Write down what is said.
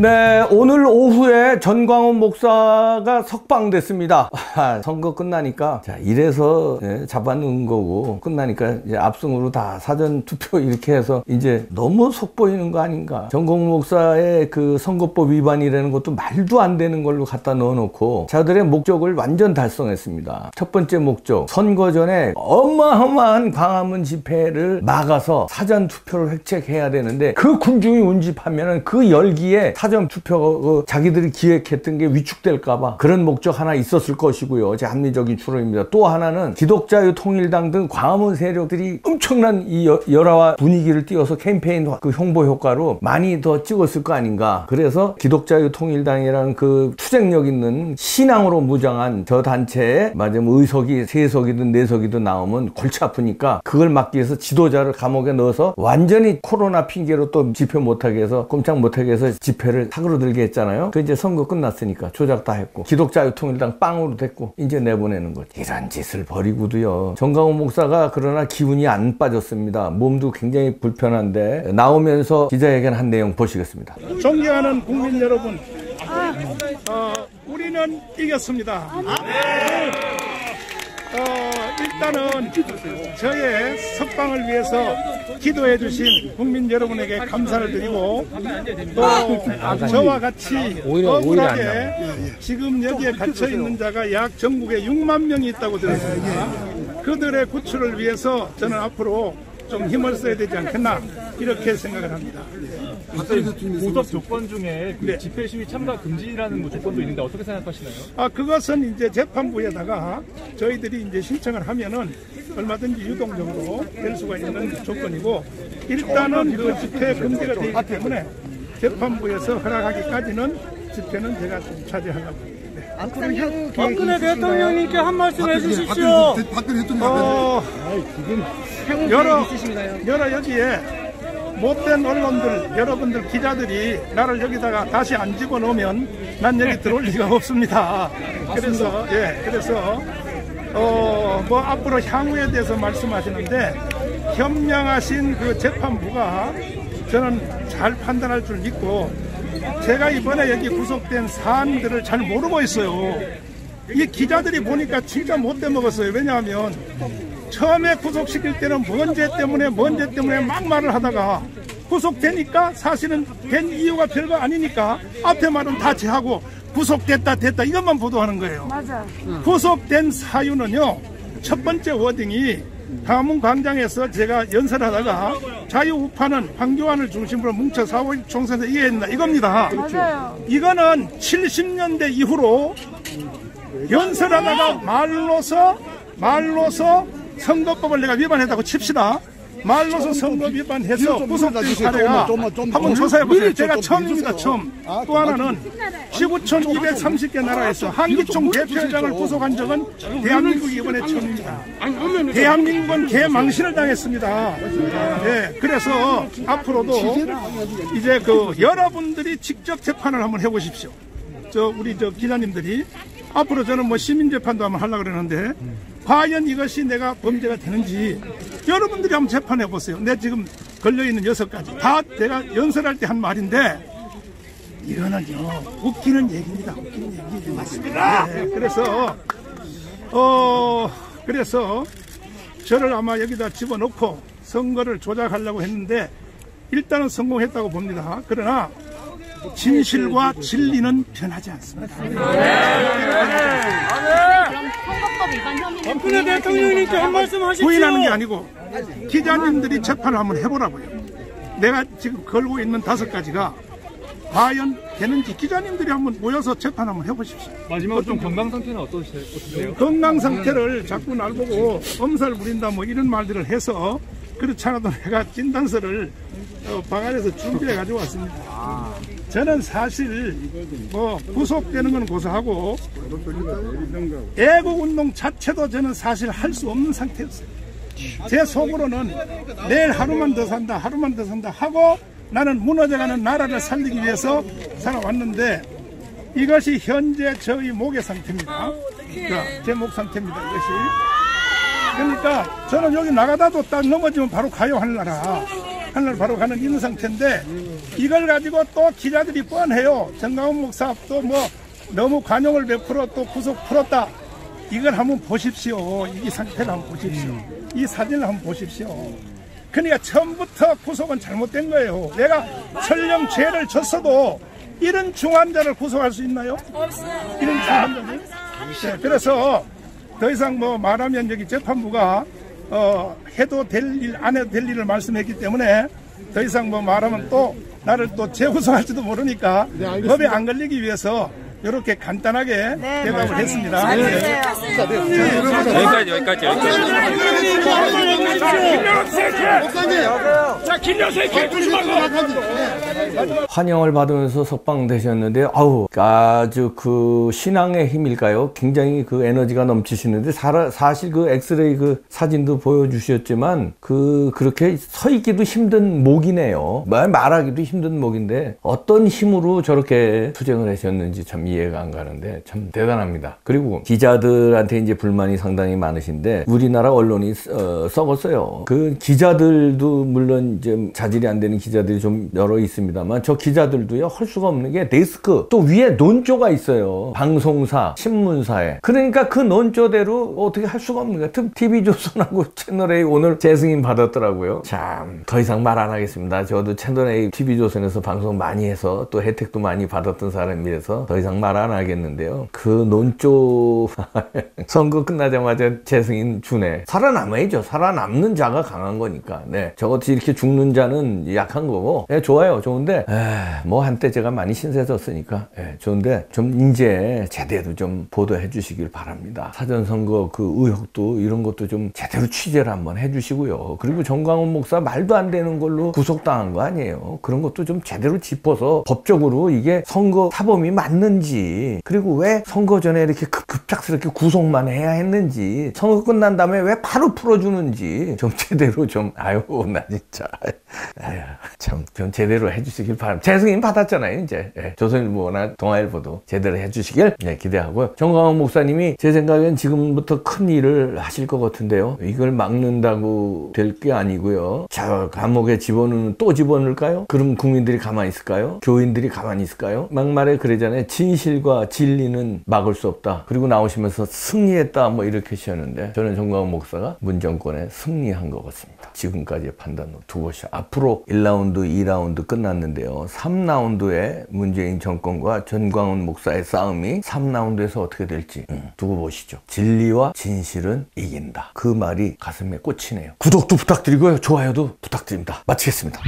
네, 오늘 오후에 전광훈 목사가 석방됐습니다. 아, 선거 끝나니까 자 이래서 예, 잡아놓은 거고 끝나니까 이제 압승으로 다 사전 투표 이렇게 해서 이제 너무 속보이는 거 아닌가? 전광훈 목사의 그 선거법 위반이라는 것도 말도 안 되는 걸로 갖다 넣어놓고 자들의 목적을 완전 달성했습니다. 첫 번째 목적 선거 전에 어마어마한 광화문 집회를 막아서 사전 투표를 획책해야 되는데 그 군중이 운집하면은 그 열기에 사전 투표 자기들이 기획했던 게 위축될까봐 그런 목적 하나 있었을 것이고요. 제 합리적인 추론입니다. 또 하나는 기독자유 통일당 등 광화문 세력들이 엄청난 이 여- 열화와 분위기를 띄워서 캠페인 그 홍보 효과로 많이 더 찍었을 거 아닌가. 그래서 기독자유 통일당이라는 그 투쟁력 있는 신앙으로 무장한 저 단체에 맞으면 의석이 세 석이든 네 석이든 나오면 골치 아프니까 그걸 막기 위해서 지도자를 감옥에 넣어서 완전히 코로나 핑계로 또 집회 못하게 해서 꼼짝 못하게 해서 집회를 사그러들게 했잖아요. 그 이제 선거 끝났으니까 조작 다 했고 기독자유통일당 빵으로 됐고 이제 내보내는 거지. 이런 짓을 버리고도요. 정강훈 목사가 그러나 기운이 안 빠졌습니다. 몸도 굉장히 불편한데 나오면서 기자회견 한 내용 보시겠습니다. 존경하는 국민 여러분, 어, 우리는 이겼습니다. 어, 일단은 저의 석방을 위해서 기도해 주신 국민 여러분에게 감사를 드리고 또 저와 같이 억울하게 지금 여기에 갇혀 있는 자가 약 전국에 6만 명이 있다고 들었습니다. 그들의 구출을 위해서 저는 앞으로 좀 힘을 써야 되지 않겠나 이렇게 생각을 합니다. 구속 조건 중에 그 네. 집회 시위 참가 금지라는 뭐 조건도 있는데 어떻게 생각하시나요? 아, 그것은 이제 재판부에다가 저희들이 이제 신청을 하면은 얼마든지 유동적으로 될 수가 있는 조건이고 일단은 그 집회 금지가 되기 때문에 재판부에서 허락하기까지는 집회는 제가 좀 차지하려고. 네. 박근혜 대통령님께 한 말씀 해주십시오. 박근혜 대통령 어, 여러, 여러 여기에 못된 언론들, 여러분들 기자들이 나를 여기다가 다시 안 집어넣으면 난 여기 들어올 리가 없습니다. 그래서, 예, 그래서, 어, 뭐 앞으로 향후에 대해서 말씀하시는데 현명하신 그 재판부가 저는 잘 판단할 줄 믿고 제가 이번에 여기 구속된 사안들을 잘 모르고 있어요. 이 기자들이 보니까 진짜 못돼 먹었어요. 왜냐하면 처음에 구속시킬 때는 뭔죄 때문에 뭔죄 때문에 막 말을 하다가 구속되니까 사실은 된 이유가 별거 아니니까 앞에 말은 다 제하고 구속됐다 됐다 이것만 보도하는 거예요. 맞아. 구속된 사유는요 첫 번째 워딩이 강화문 광장에서 제가 연설하다가 자유우파는 황교안을 중심으로 뭉쳐 4월 총선에서 이해했나 이겁니다. 맞아요. 이거는 70년대 이후로 연설하다가 말로서 말로서 선거법을 내가 위반했다고 칩시다. 말로서 선거 위반해서 구속된 사례가 한번 조사해 보세요. 제가 처음입니다. 처음. 또 하나는 19,230개 나라에서 한기총 대표장을 구속한 적은 대한민국이 이번에 처음입니다. 대한민국은 개망신을 당했습니다. 네, 그래서 앞으로도 이제 그 여러분들이 직접 재판을 한번 해보십시오. 저 우리 저 기자님들이 앞으로 저는 뭐 시민 재판도 한번 하려고 그러는데 과연 이것이 내가 범죄가 되는지 여러분들이 한번 재판해 보세요. 내 지금 걸려 있는 여섯 가지 다 내가 연설할 때 한 말인데 이거는요 웃기는 얘기입니다. 웃기는 얘기 맞습니다. 네, 그래서 어 그래서 저를 아마 여기다 집어넣고 선거를 조작하려고 했는데 일단은 성공했다고 봅니다. 그러나 진실과 진리는 변하지 않습니다. 선거법 위반 혐의는 박근혜 대통령님께 한 말씀 하십시오. 부인하는 게 아니고 기자님들이 재판을 한번 해보라고요. 내가 지금 걸고 있는 다섯 가지가 과연 되는지 기자님들이 한번 모여서 재판 한번 해보십시오. 마지막으로 좀 건강 상태는 어떠세- 어떠세요? 건강 상태를 자꾸 날 보고 엄살 부린다 뭐 이런 말들을 해서 그렇지 않아도 내가 진단서를 어, 방 안에서 준비해 가지고 왔습니다. 저는 사실 뭐 구속되는 건 고소하고 애국 운동 자체도 저는 사실 할 수 없는 상태였어요. 제 속으로는 내일 하루만 더 산다, 하루만 더 산다 하고 나는 무너져가는 나라를 살리기 위해서 살아왔는데 이것이 현재 저희 목의 상태입니다. 자, 제목 상태입니다. 이것이. 그러니까 저는 여기 나가다도 딱 넘어지면 바로 가요 하늘나라. 하늘 바로 가는 있는 상태인데 이걸 가지고 또 기자들이 뻔해요. 정강훈 목사 또뭐 너무 관용을 베풀어 또 구속 풀었다. 이걸 한번 보십시오. 이 상태를 한번 보십시오. 이 사진을 한번 보십시오. 그러니까 처음부터 구속은 잘못된 거예요. 내가 설령 죄를 졌어도 이런 중환자를 구속할 수 있나요? 이런 중환자를? 네, 그래서 더 이상 뭐 말하면 여기 재판부가 어, 해도 될 일, 안 해도 될 일을 말씀했기 때문에 더 이상 뭐 말하면 또 나를 또 재구속할지도 모르니까 법에 안 걸리기 위해서 이렇게 간단하게 대답을 했습니다. 네. 여기까지 여기까지 여기까지 환영을 받으면서 석방되셨는데 아우 아주 그 신앙의 힘일까요? 굉장히 그 에너지가 넘치시는데 사, 사실 그 엑스레이 그 사진도 보여주셨지만 그 그렇게 서 있기도 힘든 목이네요. 말 말하기도 힘든 목인데 어떤 힘으로 저렇게 투쟁을 하셨는지 참 이해가 안 가는데 참 대단합니다. 그리고 기자들한테 이제 불만이 상당히 많으신데 우리나라 언론이 어, 썩었어요. 그 기자들도 물론 이제 자질이 안 되는 기자들이 좀 여러 있습니다만 저 기자들도요 할 수가 없는 게 데스크 또 위에 논조가 있어요. 방송사, 신문사에. 그러니까 그 논조대로 어떻게 할 수가 없는 거야. TV조선하고 채널A 오늘 재승인 받았더라고요. 참 더 이상 말 안 하겠습니다. 저도 채널A TV조선에서 방송 많이 해서 또 혜택도 많이 받았던 사람이라서 더 이상 말 안 하겠는데요. 그 논조 선거 끝나자마자 재승인 주네. 살아남아야죠. 살아남는 자가 강한 거니까. 네. 저것이 이렇게 죽는 자는 약한 거고. 네, 좋아요. 좋은데 에이, 뭐 한때 제가 많이 신세졌으니까 예, 좋은데 좀 이제 제대로 좀 보도해 주시길 바랍니다. 사전 선거 그 의혹도 이런 것도 좀 제대로 취재를 한번 해 주시고요. 그리고 정광훈 목사 말도 안 되는 걸로 구속당한 거 아니에요. 그런 것도 좀 제대로 짚어서 법적으로 이게 선거 사범이 맞는지 그리고 왜 선거 전에 이렇게 급, 급작스럽게 구속만 해야 했는지 선거 끝난 다음에 왜 바로 풀어주는지 좀 제대로 좀 아유 나 진짜 아유 참 좀 제대로 해주 시길 바랍니다. 재승인 받았잖아요 이제 예, 조선일보나 동아일보도 제대로 해주시길 예, 기대하고요. 정광훈 목사님이 제 생각엔 지금부터 큰 일을 하실 것 같은데요. 이걸 막는다고 될 게 아니고요. 자 감옥에 집어넣는 또 집어넣을까요? 그럼 국민들이 가만히 있을까요? 교인들이 가만히 있을까요? 막말에 그러잖아요. 진실과 진리는 막을 수 없다. 그리고 나오시면서 승리했다 뭐 이렇게 하셨는데 저는 정광훈 목사가 문정권에 승리한 것 같습니다. 지금까지의 판단으로 두 것이 앞으로 1라운드, 2라운드 끝났는데요. 3라운드에 문재인 정권과 전광훈 목사의 싸움이 3라운드에서 어떻게 될지 음, 두고 보시죠. 진리와 진실은 이긴다. 그 말이 가슴에 꽂히네요. 구독도 부탁드리고요. 좋아요도 부탁드립니다. 마치겠습니다.